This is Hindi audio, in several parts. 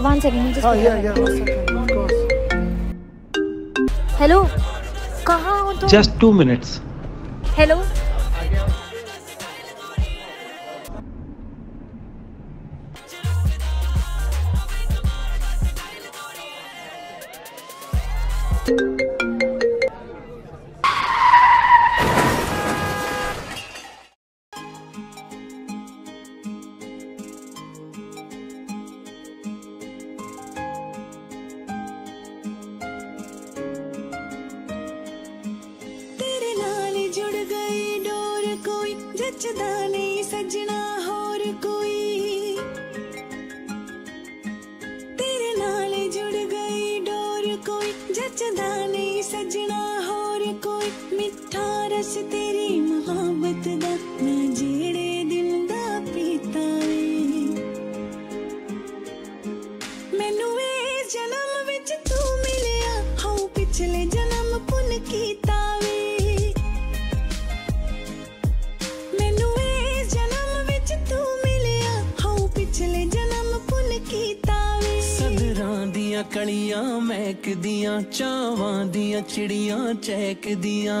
One second, just Oh, yeah, yeah, one second, of course. Hello, कहाँ हो तुम? Just two minutes. Hello. ਤੇਰੇ नचदा नहीं सजना होर कोई। तेरे नाल जुड़ गई डोर कोई। जचदा नहीं सजना होर कोई। मिठा रस तेरी मोहब्बत दा, मैं जेड़े दिल दा पीता वे मैनू वे जना ਦੀਆਂ ਕਲੀਆਂ ਮਹਿਕਦੀਆਂ, ਚਾਵਾਂ ਦੀਆਂ, ਚਿੜੀਆਂ ਚਹਿਕਦੀਆਂ।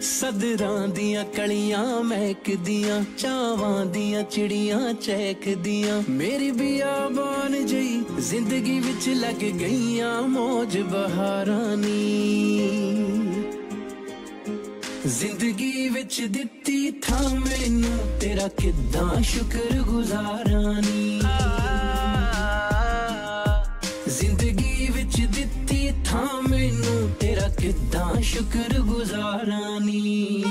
ਸਦਰਾਂ ਦੀਆਂ ਕਲੀਆਂ ਮਹਿਕਦੀਆਂ, ਚਾਵਾਂ ਦੀਆਂ, ਚਿੜੀਆਂ ਚਹਿਕਦੀਆਂ। ਮੇਰੀ ਬਿਆਬਾਨ ਜਈ ਜ਼ਿੰਦਗੀ ਵਿੱਚ ਲੱਗ ਗਈਆਂ ਮੌਜ ਬਹਾਰਾਂ ਨੀ ਜ਼ਿੰਦਗੀ ਵਿੱਚ ਦਿੱਤੀ ਥਾਂ ਮੈਨੂੰ, ਤੇਰਾ ਕਿੱਦਾਂ ਸ਼ੁਕਰ ਗੁਜ਼ਾਰਾਂ ਨੀ ਦਿੱਤੀ ਥਾਂ ਮੈਨੂੰ ਤੇਰਾ ਕਿੱਦਾਂ ਸ਼ੁਕਰ ਗੁਜ਼ਾਰਾਂ ਨੀ?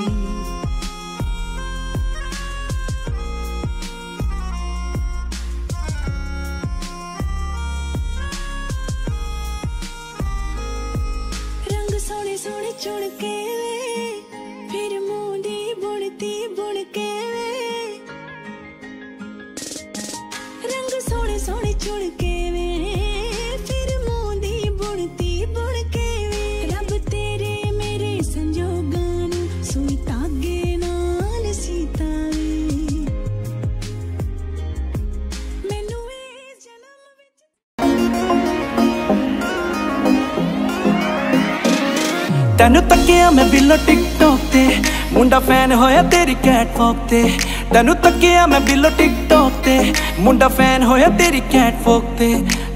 ਤੈਨੂੰ ਤੱਕਿਆ ਮੈਂ ਬਿੱਲੋ ਟਿਕਟੌਕ ਤੇ ਮੁੰਡਾ ਫੈਨ ਹੋਇਆ ਤੇਰੀ ਕੈਟਵਾਕ ਤੇ ਤੈਨੂੰ ਤੱਕਿਆ ਮੈਂ ਬਿੱਲੋ ਟਿਕਟੌਕ ਤੇ ਮੁੰਡਾ ਫੈਨ ਹੋਇਆ ਤੇਰੀ ਕੈਟਵਾਕ ਤੇ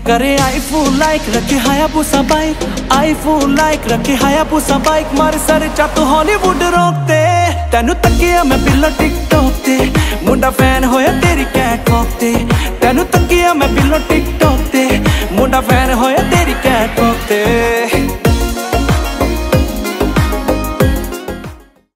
ਕਰੇ ਆਈਫੋਨ ਲਾਈਕ ਰੱਖੇ ਹਾਇਆ ਬੂਸਾ ਬਾਈਕ ਆਈਫੋਨ ਲਾਈਕ ਰੱਖੇ ਹਾਇਆ ਬੂਸਾ ਬਾਈਕ ਮਾਰ ਸਰ ਚੱਤ ਹਾਲੀਵੁੱਡ ਰੋਕ ਤੇ ਤੈਨੂੰ ਤੱਕਿਆ ਮੈਂ ਬਿੱਲੋ ਟਿਕਟੌਕ ਤੇ ਮੁੰਡਾ ਫੈਨ ਹੋਇਆ ਤੇਰੀ ਕੈਟਵਾਕ ਤੇ ਤੈਨੂੰ ਤੱਕਿਆ ਮੈਂ ਬਿੱਲੋ ਟਿਕਟੌਕ